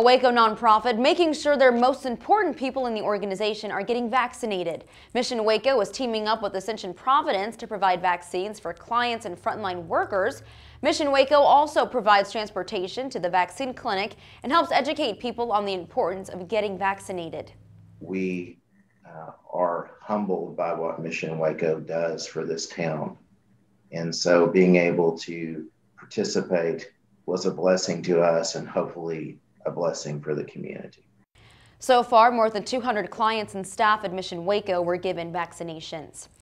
A Waco nonprofit making sure their most important people in the organization are getting vaccinated. Mission Waco is teaming up with Ascension Providence to provide vaccines for clients and frontline workers. Mission Waco also provides transportation to the vaccine clinic and helps educate people on the importance of getting vaccinated. We uh, are humbled by what Mission Waco does for this town. And so being able to participate was a blessing to us and hopefully a blessing for the community. So far, more than 200 clients and staff at Mission Waco were given vaccinations.